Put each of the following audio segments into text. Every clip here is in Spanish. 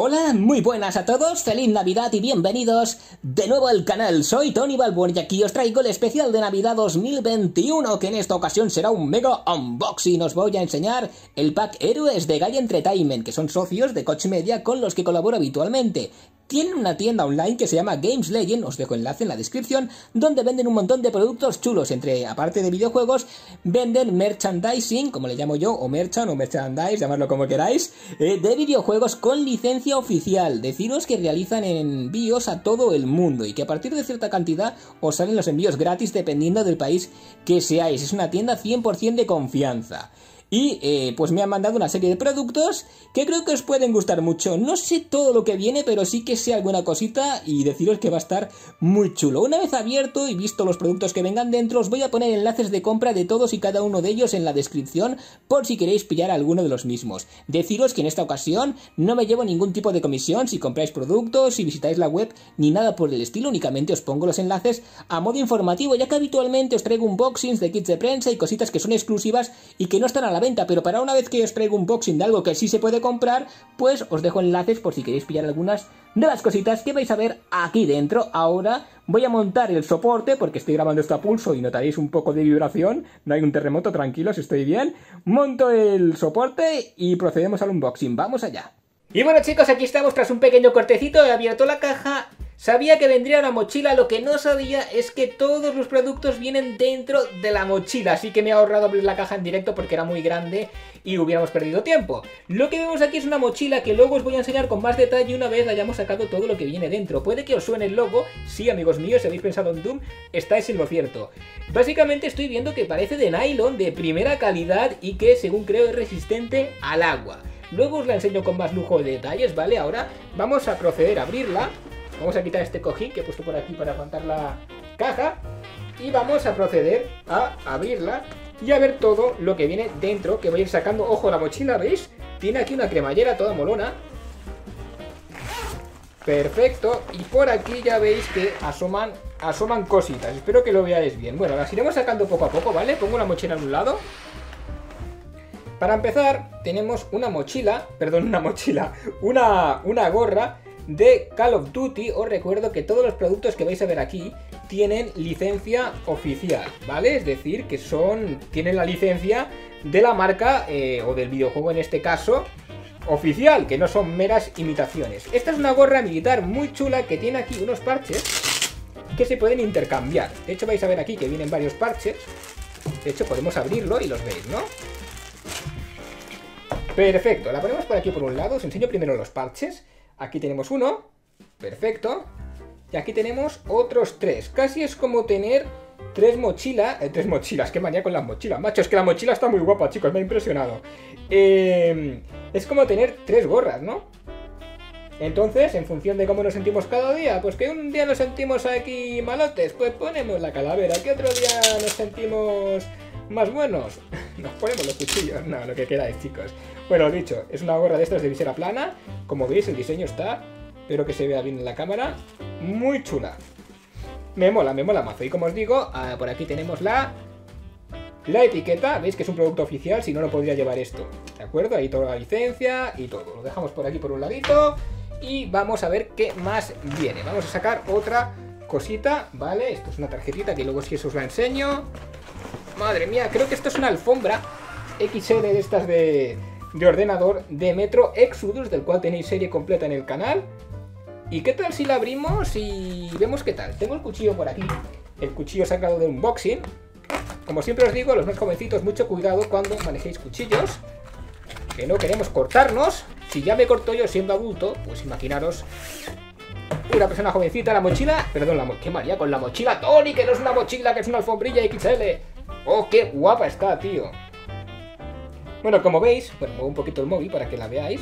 Hola, muy buenas a todos, feliz Navidad y bienvenidos de nuevo al canal. Soy Tony Balbón y aquí os traigo el especial de Navidad 2021, que en esta ocasión será un mega unboxing. Os voy a enseñar el pack Héroes de Gaia Entertainment, que son socios de Coach Media con los que colaboro habitualmente. Tienen una tienda online que se llama Games Legend, os dejo enlace en la descripción, donde venden un montón de productos chulos, entre, aparte de videojuegos, venden merchandising, como le llamo yo, o merchant o merchandise, llamarlo como queráis, eh, de videojuegos con licencia oficial. Deciros que realizan envíos a todo el mundo y que a partir de cierta cantidad os salen los envíos gratis dependiendo del país que seáis. Es una tienda 100% de confianza. Y eh, pues me han mandado una serie de productos que creo que os pueden gustar mucho. No sé todo lo que viene, pero sí que sé alguna cosita y deciros que va a estar muy chulo. Una vez abierto y visto los productos que vengan dentro, os voy a poner enlaces de compra de todos y cada uno de ellos en la descripción por si queréis pillar alguno de los mismos. Deciros que en esta ocasión no me llevo ningún tipo de comisión si compráis productos, si visitáis la web, ni nada por el estilo, únicamente os pongo los enlaces a modo informativo, ya que habitualmente os traigo unboxings de kits de prensa y cositas que son exclusivas y que no están a la venta, pero para una vez que os traigo un boxing de algo que sí se puede comprar, pues os dejo enlaces por si queréis pillar algunas de las cositas que vais a ver aquí dentro. Ahora voy a montar el soporte porque estoy grabando esto a pulso y notaréis un poco de vibración. No hay un terremoto, tranquilos, estoy bien. Monto el soporte y procedemos al unboxing. Vamos allá. Y bueno chicos, aquí estamos tras un pequeño cortecito, he abierto la caja Sabía que vendría una mochila, lo que no sabía es que todos los productos vienen dentro de la mochila, así que me he ahorrado abrir la caja en directo porque era muy grande y hubiéramos perdido tiempo. Lo que vemos aquí es una mochila que luego os voy a enseñar con más detalle una vez hayamos sacado todo lo que viene dentro. Puede que os suene el logo, sí amigos míos, si habéis pensado en Doom, estáis en lo cierto. Básicamente estoy viendo que parece de nylon de primera calidad y que según creo es resistente al agua. Luego os la enseño con más lujo de detalles, ¿vale? Ahora vamos a proceder a abrirla Vamos a quitar este cojín que he puesto por aquí para aguantar la caja. Y vamos a proceder a abrirla y a ver todo lo que viene dentro, que voy a ir sacando. Ojo, la mochila, ¿veis? Tiene aquí una cremallera toda molona. Perfecto. Y por aquí ya veis que asoman, asoman cositas. Espero que lo veáis bien. Bueno, las iremos sacando poco a poco, ¿vale? Pongo la mochila en un lado. Para empezar, tenemos una mochila, perdón, una mochila, una, una gorra de Call of Duty, os recuerdo que todos los productos que vais a ver aquí tienen licencia oficial, ¿vale? Es decir, que son. tienen la licencia de la marca, eh, o del videojuego en este caso, oficial, que no son meras imitaciones. Esta es una gorra militar muy chula que tiene aquí unos parches que se pueden intercambiar. De hecho, vais a ver aquí que vienen varios parches. De hecho, podemos abrirlo y los veis, ¿no? Perfecto, la ponemos por aquí por un lado. Os enseño primero los parches. Aquí tenemos uno. Perfecto. Y aquí tenemos otros tres. Casi es como tener tres mochilas. Eh, tres mochilas. Qué manía con las mochilas. Macho, es que la mochila está muy guapa, chicos. Me ha impresionado. Eh, es como tener tres gorras, ¿no? Entonces, en función de cómo nos sentimos cada día, pues que un día nos sentimos aquí malotes, pues ponemos la calavera, que otro día nos sentimos más buenos, nos ponemos los cuchillos, no, lo que queráis chicos. Bueno, dicho, es una gorra de estas de visera plana, como veis el diseño está, espero que se vea bien en la cámara, muy chula. Me mola, me mola mazo, y como os digo, ah, por aquí tenemos la... La etiqueta, veis que es un producto oficial, si no, no podría llevar esto, ¿de acuerdo? Ahí toda la licencia y todo, lo dejamos por aquí por un ladito y vamos a ver qué más viene. Vamos a sacar otra cosita, ¿vale? Esto es una tarjetita que luego si eso os la enseño. Madre mía, creo que esto es una alfombra XL de estas de, de ordenador de Metro Exodus, del cual tenéis serie completa en el canal. ¿Y qué tal si la abrimos y vemos qué tal? Tengo el cuchillo por aquí, el cuchillo sacado de unboxing. Como siempre os digo, los más jovencitos, mucho cuidado cuando manejéis cuchillos, que no queremos cortarnos. Si ya me corto yo siendo adulto, pues imaginaros una persona jovencita, la mochila, perdón, la qué María con la mochila Tony, que no es una mochila, que es una alfombrilla XL. ¡Oh, qué guapa está, tío! Bueno, como veis, bueno, muevo un poquito el móvil para que la veáis.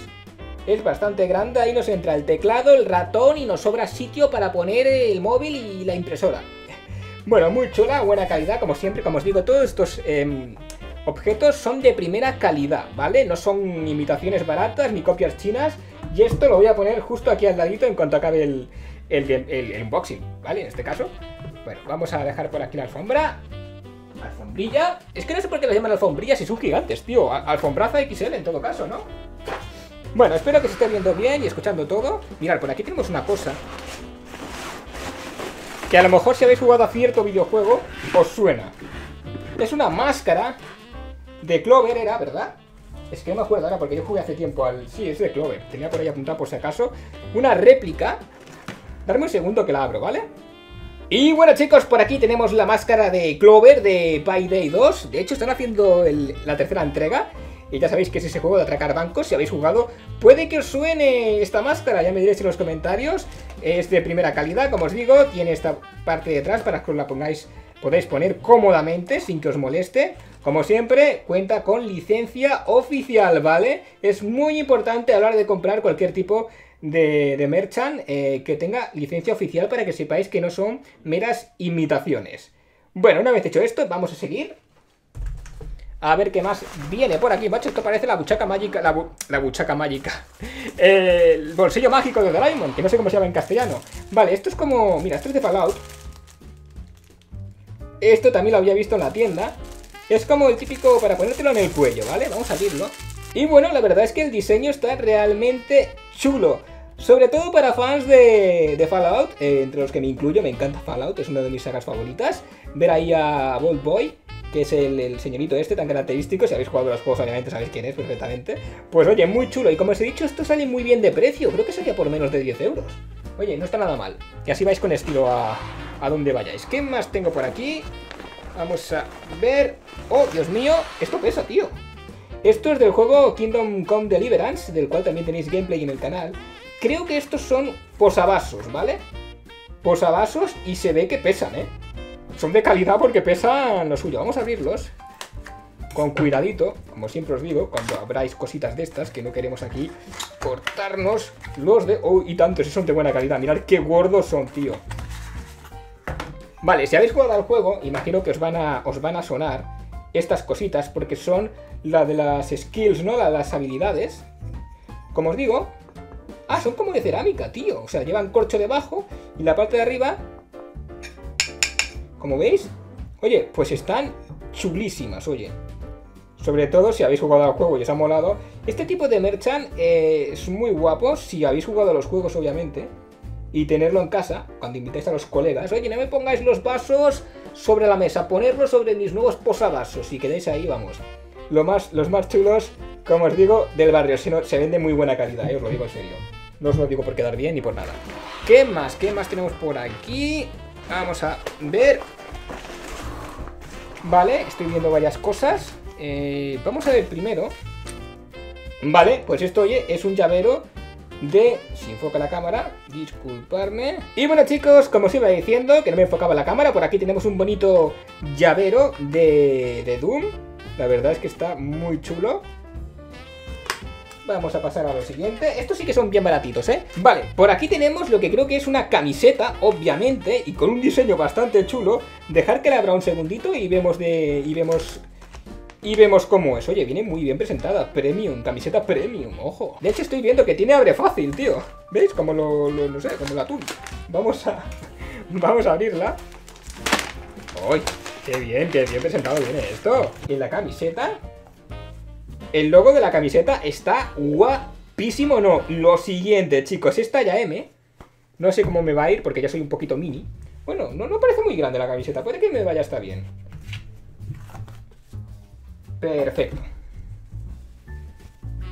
Es bastante grande, ahí nos entra el teclado, el ratón y nos sobra sitio para poner el móvil y la impresora. Bueno, muy chula, buena calidad, como siempre, como os digo, todos estos em, objetos son de primera calidad, ¿vale? No son imitaciones baratas ni copias chinas. Y esto lo voy a poner justo aquí al ladito en cuanto acabe el, unboxing, ¿vale? En este caso. Bueno, vamos a dejar por aquí la alfombra. Alfombrilla. Es que no sé por qué la llaman alfombrilla si son gigantes, tío. Alfombraza XL en todo caso, ¿no? Bueno, espero que se esté viendo bien y escuchando todo. Mirad, por aquí tenemos una cosa. Que a lo mejor si habéis jugado a cierto videojuego, os suena. Es una máscara de Clover, era, ¿verdad? Es que no me acuerdo ahora porque yo jugué hace tiempo al... Sí, es de Clover. Tenía por ahí apuntado por si acaso. Una réplica. Darme un segundo que la abro, ¿vale? Y bueno chicos, por aquí tenemos la máscara de Clover de Payday 2 De hecho están haciendo la tercera entrega. Y ya sabéis que es ese juego de atracar bancos, si habéis jugado Puede que os suene esta máscara, ya me diréis en los comentarios. Es de primera calidad, como os digo. Tiene esta parte de atrás para que os la pongáis Podéis poner cómodamente, sin que os moleste. Como siempre, cuenta con licencia oficial, ¿vale? Es muy importante a la hora de comprar cualquier tipo de, de merchant eh, que tenga licencia oficial para que sepáis que no son meras imitaciones. Bueno, una vez hecho esto, vamos a seguir. A ver qué más viene por aquí, macho. Esto parece la buchaca mágica. La, buchaca mágica. El bolsillo mágico de Doraemon, que no sé cómo se llama en castellano. Vale, esto es como. Mira, esto es de Fallout. Esto también lo había visto en la tienda. Es como el típico para ponértelo en el cuello, ¿vale? Vamos a abrirlo. Y bueno, la verdad es que el diseño está realmente chulo. Sobre todo para fans de, Fallout, eh, entre los que me incluyo, me encanta Fallout, es una de mis sagas favoritas. Ver ahí a Bolt Boy, que es el, señorito este tan característico, si habéis jugado los juegos obviamente sabéis quién es perfectamente. Pues oye, muy chulo, y como os he dicho, esto sale muy bien de precio, creo que salía por menos de 10 euros. Oye, no está nada mal. Y así vais con estilo a donde vayáis. ¿Qué más tengo por aquí? Vamos a ver... ¡Oh, Dios mío! Esto pesa, tío. Esto es del juego Kingdom Come Deliverance, del cual también tenéis gameplay en el canal. Creo que estos son posavasos, ¿vale? Posavasos y se ve que pesan, ¿eh? Son de calidad porque pesan lo suyo. Vamos a abrirlos con cuidadito, como siempre os digo, cuando abráis cositas de estas, que no queremos aquí cortarnos los de... ¡Oh, y tanto! Si son de buena calidad. Mirad qué gordos son, tío. Vale, si habéis jugado al juego, imagino que os van a, os van a sonar estas cositas, porque son la de las skills, ¿no? La de las habilidades. Como os digo... Ah, son como de cerámica, tío. O sea, llevan corcho debajo y la parte de arriba... Como veis... Oye, pues están chulísimas, oye. Sobre todo si habéis jugado al juego y os ha molado. Este tipo de merchant eh, es muy guapo si habéis jugado a los juegos, obviamente y tenerlo en casa, cuando invitáis a los colegas, oye, no me pongáis los vasos sobre la mesa, ponerlos sobre mis nuevos posavasos y quedéis ahí, vamos. Lo más, los más chulos, como os digo, del barrio, si no, se vende muy buena calidad, eh, os lo digo en serio. No os lo digo por quedar bien ni por nada. ¿Qué más? ¿Qué más tenemos por aquí? Vamos a ver. Vale, estoy viendo varias cosas. Eh, vamos a ver primero. Vale, pues esto, oye, es un llavero de... Si enfoca la cámara, disculparme. Y bueno chicos, como os iba diciendo, que no me enfocaba la cámara, por aquí tenemos un bonito llavero de, de Doom. La verdad es que está muy chulo. Vamos a pasar a lo siguiente. Estos sí que son bien baratitos, ¿eh? Vale, por aquí tenemos lo que creo que es una camiseta, obviamente, y con un diseño bastante chulo. Dejar que la abra un segundito y vemos de... y vemos y vemos cómo es. Oye, viene muy bien presentada. Premium, camiseta premium, ojo. De hecho, estoy viendo que tiene abre fácil, tío. ¿Veis? Como lo, no sé, como la atún. Vamos a... Vamos a abrirla. ¡Uy! ¡Qué bien, qué bien presentado viene esto! Y la camiseta... El logo de la camiseta está guapísimo, no. Lo siguiente, chicos, esta ya M. No sé cómo me va a ir porque ya soy un poquito mini. Bueno, no, no parece muy grande la camiseta. Puede que me vaya hasta bien. Perfecto.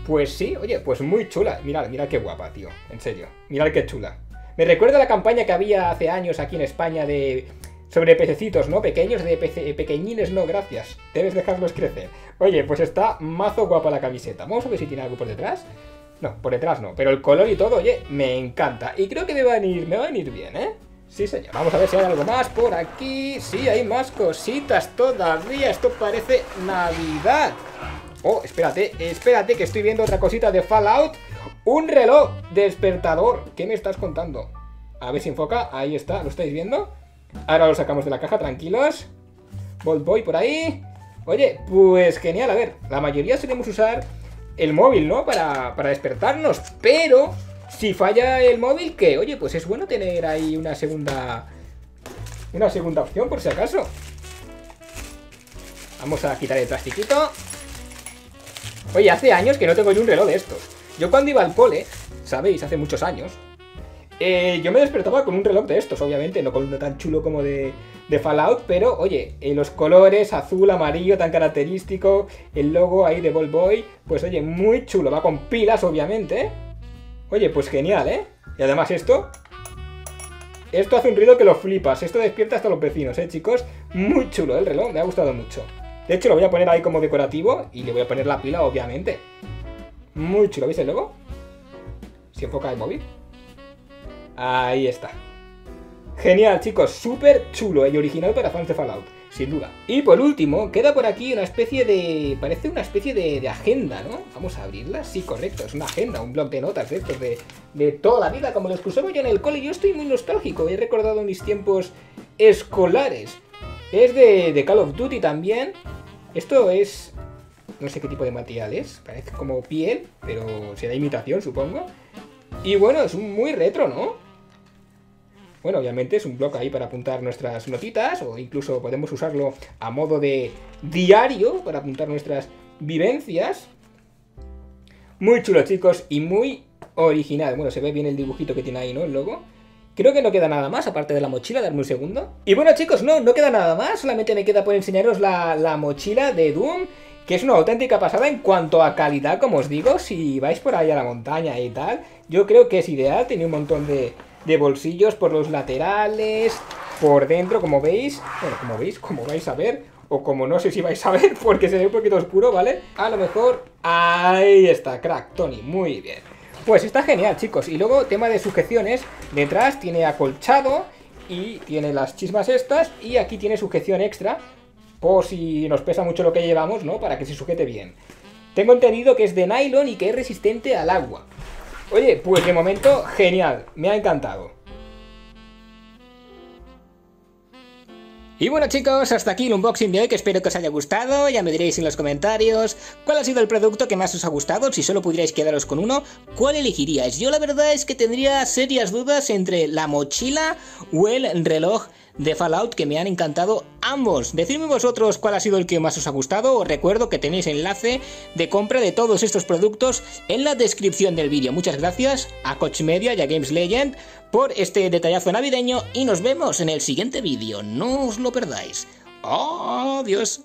Pues sí, oye, pues muy chula. Mirad, mirad qué guapa, tío. En serio. Mirad qué chula. Me recuerda la campaña que había hace años aquí en España de... Sobre pececitos, ¿no? Pequeños, de pequeñines, no, gracias. Debes dejarlos crecer. Oye, pues está mazo guapa la camiseta. Vamos a ver si tiene algo por detrás. No, por detrás no. Pero el color y todo, oye, me encanta. Y creo que me va a venir, me va a venir bien, ¿eh? Sí, señor. Vamos a ver si hay algo más por aquí. Sí, hay más cositas todavía. Esto parece Navidad. Oh, espérate, espérate que estoy viendo otra cosita de Fallout. Un reloj despertador. ¿Qué me estás contando? A ver si enfoca. Ahí está, ¿lo estáis viendo? Ahora lo sacamos de la caja, tranquilos. Bolt Boy por ahí. Oye, pues genial. A ver, la mayoría solemos usar el móvil, ¿no? Para, para despertarnos, pero si falla el móvil, que oye, pues es bueno tener ahí una segunda... Una segunda opción, por si acaso. Vamos a quitar el plastiquito. Oye, hace años que no tengo yo un reloj de estos. Yo cuando iba al cole, sabéis, hace muchos años, eh, yo me despertaba con un reloj de estos, obviamente, no con uno tan chulo como de, Fallout, pero oye, eh, los colores, azul, amarillo, tan característico, el logo ahí de Ball Boy, pues oye, muy chulo, va con pilas, obviamente. Oye, pues genial, ¿eh? Y además esto, esto hace un ruido que lo flipas, esto despierta hasta los vecinos, ¿eh, chicos? Muy chulo el reloj, me ha gustado mucho. De hecho, lo voy a poner ahí como decorativo y le voy a poner la pila, obviamente. Muy chulo, ¿veis el logo? Si enfoca el móvil. Ahí está. Genial, chicos, súper chulo y original para fans de Fallout, sin duda. Y por último, queda por aquí una especie de... parece una especie de, agenda, ¿no? Vamos a abrirla. Sí, correcto, es una agenda, un blog de notas de estos de, de toda la vida, como los que yo en el cole. Yo estoy muy nostálgico, he recordado mis tiempos escolares. Es de, de Call of Duty también. Esto es... no sé qué tipo de material es, parece como piel, pero será imitación, supongo. Y bueno, es muy retro, ¿no? Bueno, obviamente es un blog ahí para apuntar nuestras notitas o incluso podemos usarlo a modo de diario para apuntar nuestras vivencias. Muy chulo, chicos, y muy original. Bueno, se ve bien el dibujito que tiene ahí, ¿no? El logo. Creo que no queda nada más, aparte de la mochila, darme un segundo. Y bueno, chicos, no, no queda nada más, solamente me queda por enseñaros la, la mochila de Doom, que es una auténtica pasada en cuanto a calidad, como os digo, si vais por ahí a la montaña y tal, yo creo que es ideal, tiene un montón de de bolsillos por los laterales, por dentro, como veis. Bueno, como veis, como vais a ver. O como no sé si vais a ver porque se ve un poquito oscuro, ¿vale? A lo mejor... Ahí está, crack, Tony, muy bien. Pues está genial, chicos. Y luego, tema de sujeciones. Detrás tiene acolchado y tiene las chismas estas. Y aquí tiene sujeción extra. Por si nos pesa mucho lo que llevamos, ¿no? Para que se sujete bien. Tengo entendido que es de nylon y que es resistente al agua. Oye, pues de momento, genial. Me ha encantado. Y bueno chicos, hasta aquí el unboxing de hoy que espero que os haya gustado, ya me diréis en los comentarios cuál ha sido el producto que más os ha gustado, si solo pudierais quedaros con uno, cuál elegiríais. Yo la verdad es que tendría serias dudas entre la mochila o el reloj de Fallout que me han encantado ambos. Decidme vosotros cuál ha sido el que más os ha gustado. Os recuerdo que tenéis enlace de compra de todos estos productos en la descripción del vídeo. Muchas gracias a Coach Media y a Games Legend por este detallazo navideño y nos vemos en el siguiente vídeo. No os lo perdáis. Adiós.